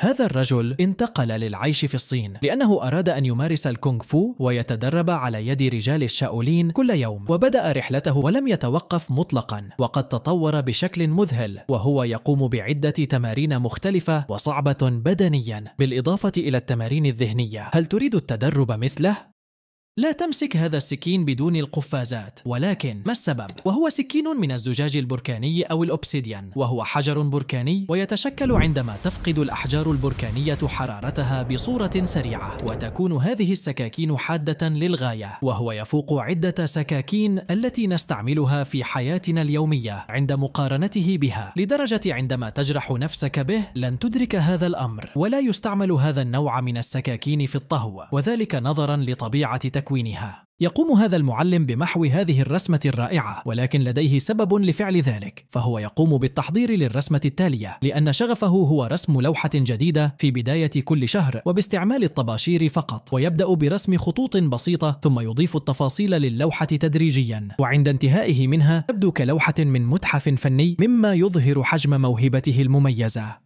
هذا الرجل انتقل للعيش في الصين لأنه أراد أن يمارس الكونغ فو ويتدرب على يد رجال الشاولين كل يوم وبدأ رحلته ولم يتوقف مطلقا وقد تطور بشكل مذهل وهو يقوم بعدة تمارين مختلفة وصعبة بدنيا بالإضافة إلى التمارين الذهنية هل تريد التدرب مثله؟ لا تمسك هذا السكين بدون القفازات ولكن ما السبب؟ وهو سكين من الزجاج البركاني أو الأوبسيديان وهو حجر بركاني ويتشكل عندما تفقد الأحجار البركانية حرارتها بصورة سريعة وتكون هذه السكاكين حادة للغاية وهو يفوق عدة سكاكين التي نستعملها في حياتنا اليومية عند مقارنته بها لدرجة عندما تجرح نفسك به لن تدرك هذا الأمر ولا يستعمل هذا النوع من السكاكين في الطهو وذلك نظرا لطبيعة تكوينها تكوينها. يقوم هذا المعلم بمحو هذه الرسمة الرائعة ولكن لديه سبب لفعل ذلك فهو يقوم بالتحضير للرسمة التالية لأن شغفه هو رسم لوحة جديدة في بداية كل شهر وباستعمال الطباشير فقط ويبدأ برسم خطوط بسيطة ثم يضيف التفاصيل للوحة تدريجيا. وعند انتهائه منها تبدو كلوحة من متحف فني مما يظهر حجم موهبته المميزة.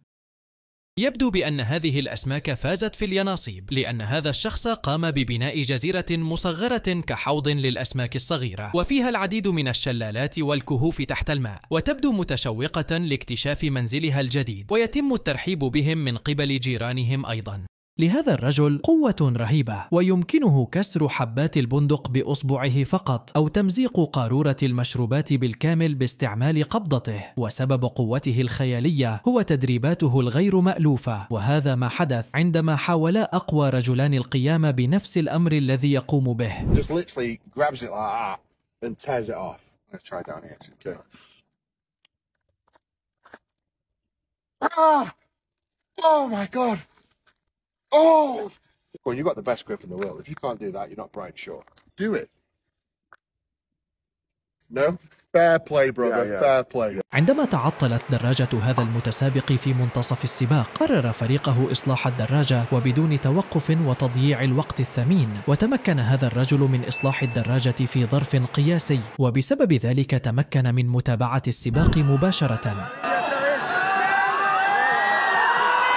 يبدو بأن هذه الأسماك فازت في اليانصيب لأن هذا الشخص قام ببناء جزيرة مصغرة كحوض للأسماك الصغيرة وفيها العديد من الشلالات والكهوف تحت الماء وتبدو متشوقة لاكتشاف منزلها الجديد ويتم الترحيب بهم من قبل جيرانهم أيضا. لهذا الرجل قوة رهيبة ويمكنه كسر حبات البندق بأصبعه فقط أو تمزيق قارورة المشروبات بالكامل باستعمال قبضته. وسبب قوته الخيالية هو تدريباته الغير مألوفة. وهذا ما حدث عندما حاولا أقوى رجلان القيام بنفس الأمر الذي يقوم به. Ah! Oh my god! Oh! Well, you got the best grip in the world. If you can't do that, you're not Brian Shaw. Do it. No? Fair play, brother. Yeah, yeah. Fair play. عندما تعطلت دراجة هذا المتسابق في منتصف السباق قرر فريقه إصلاح الدراجة وبدون توقف وتضييع الوقت الثمين وتمكن هذا الرجل من إصلاح الدراجة في ظرف قياسي وبسبب ذلك تمكن من متابعة السباق مباشرة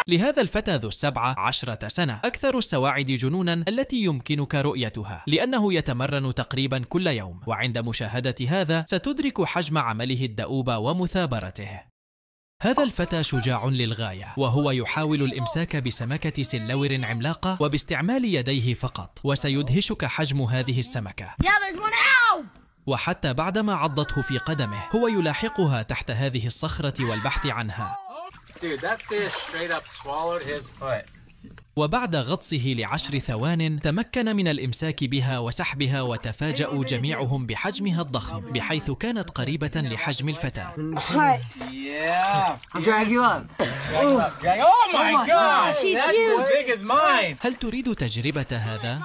لهذا الفتى ذو السبعة عشرة سنة أكثر السواعد جنونا التي يمكنك رؤيتها لأنه يتمرن تقريبا كل يوم وعند مشاهدة هذا ستدرك حجم عمله الدؤوب ومثابرته. هذا الفتى شجاع للغاية وهو يحاول الإمساك بسمكة سلور عملاقة وباستعمال يديه فقط وسيدهشك حجم هذه السمكة. وحتى بعدما عضته في قدمه هو يلاحقها تحت هذه الصخرة والبحث عنها. Dude, that fish straight up swallowed his foot. وبعد غطسه لعشر ثوان تمكن من الإمساك بها وسحبها وتفاجأوا جميعهم بحجمها الضخم بحيث كانت قريبة لحجم الفتى هل تريد تجربة هذا؟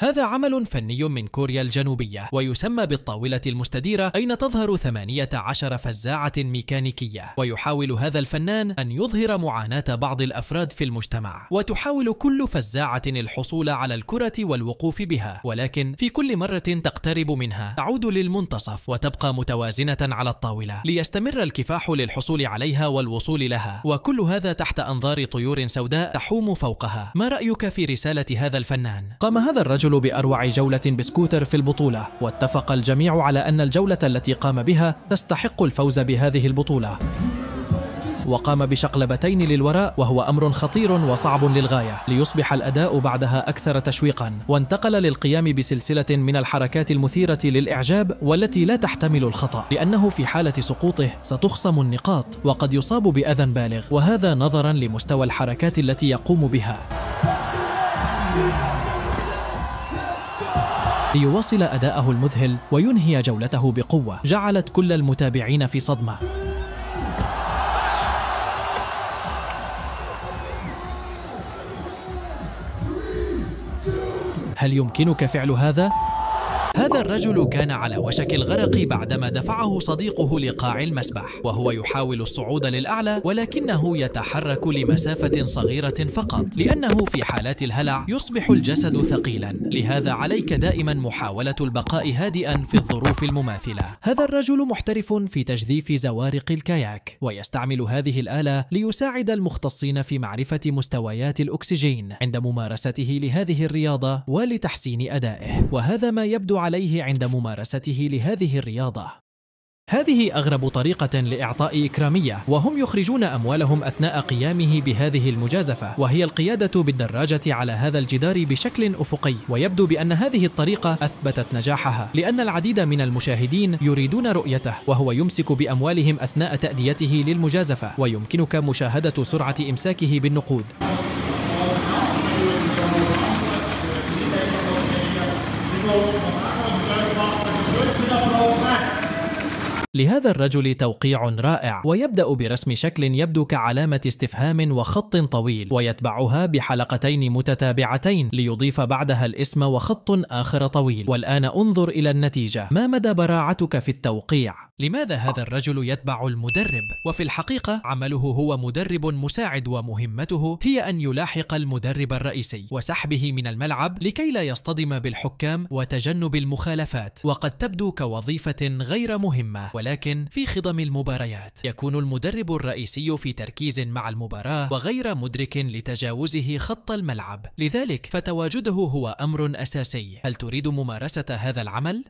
هذا عمل فني من كوريا الجنوبية ويسمى بالطاولة المستديرة أين تظهر 18 فزاعة ميكانيكية. ويحاول هذا الفنان أن يظهر معاناة بعض الأفراد في المجتمع وتحاول كل فزاعة الحصول على الكرة والوقوف بها. ولكن في كل مرة تقترب منها تعود للمنتصف وتبقى متوازنة على الطاولة ليستمر الكفاح للحصول عليها والوصول لها. وكل هذا تحت أنظار طيور سوداء تحوم فوقها. ما رأيك في رسالة هذا الفنان؟ قام هذا الرجل الرجل بأروع جولة بسكوتر في البطولة واتفق الجميع على أن الجولة التي قام بها تستحق الفوز بهذه البطولة. وقام بشقلبتين للوراء وهو أمر خطير وصعب للغاية ليصبح الأداء بعدها أكثر تشويقا. وانتقل للقيام بسلسلة من الحركات المثيرة للإعجاب والتي لا تحتمل الخطأ لأنه في حالة سقوطه ستخصم النقاط وقد يصاب بأذى بالغ. وهذا نظرا لمستوى الحركات التي يقوم بها. ليواصل أداءه المذهل وينهي جولته بقوة جعلت كل المتابعين في صدمة هل يمكنك فعل هذا؟ هذا الرجل كان على وشك الغرق بعدما دفعه صديقه لقاع المسبح وهو يحاول الصعود للأعلى ولكنه يتحرك لمسافة صغيرة فقط لأنه في حالات الهلع يصبح الجسد ثقيلا. لهذا عليك دائما محاولة البقاء هادئا في الظروف المماثلة. هذا الرجل محترف في تجذيف زوارق الكاياك ويستعمل هذه الآلة ليساعد المختصين في معرفة مستويات الأكسجين عند ممارسته لهذه الرياضة ولتحسين أدائه. وهذا ما يبدو عليه عند ممارسته لهذه الرياضة. هذه أغرب طريقة لإعطاء إكرامية وهم يخرجون أموالهم أثناء قيامه بهذه المجازفة وهي القيادة بالدراجة على هذا الجدار بشكل أفقي ويبدو بأن هذه الطريقة أثبتت نجاحها لأن العديد من المشاهدين يريدون رؤيته وهو يمسك بأموالهم أثناء تأديته للمجازفة ويمكنك مشاهدة سرعة إمساكه بالنقود. لهذا الرجل توقيع رائع ويبدأ برسم شكل يبدو كعلامة استفهام وخط طويل ويتبعها بحلقتين متتابعتين ليضيف بعدها الاسم وخط آخر طويل والآن انظر إلى النتيجة ما مدى براعتك في التوقيع؟ لماذا هذا الرجل يتبع المدرب؟ وفي الحقيقة عمله هو مدرب مساعد ومهمته هي أن يلاحق المدرب الرئيسي وسحبه من الملعب لكي لا يصطدم بالحكام وتجنب المخالفات وقد تبدو كوظيفة غير مهمة ولكن في خضم المباريات يكون المدرب الرئيسي في تركيز مع المباراة وغير مدرك لتجاوزه خط الملعب لذلك فتواجده هو أمر أساسي هل تريد ممارسة هذا العمل؟